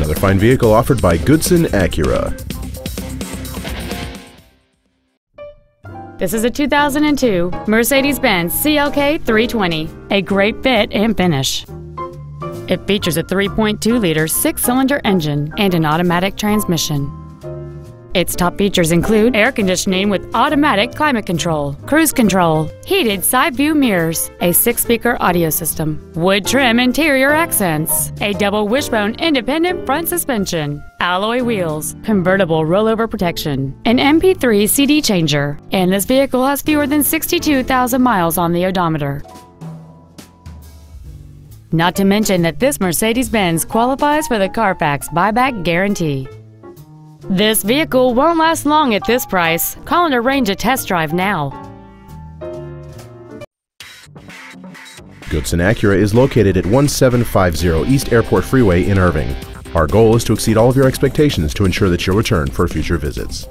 Another fine vehicle offered by Goodson Acura. This is a 2002 Mercedes-Benz CLK 320, a great fit and finish. It features a 3.2-liter six-cylinder engine and an automatic transmission. Its top features include air conditioning with automatic climate control, cruise control, heated side view mirrors, a six speaker audio system, wood trim interior accents, a double wishbone independent front suspension, alloy wheels, convertible rollover protection, an MP3 CD changer, and this vehicle has fewer than 62,000 miles on the odometer. Not to mention that this Mercedes Benz qualifies for the Carfax buyback guarantee. This vehicle won't last long at this price. Call and arrange a test drive now. Goodson Acura is located at 1750 East Airport Freeway in Irving. Our goal is to exceed all of your expectations to ensure that you'll return for future visits.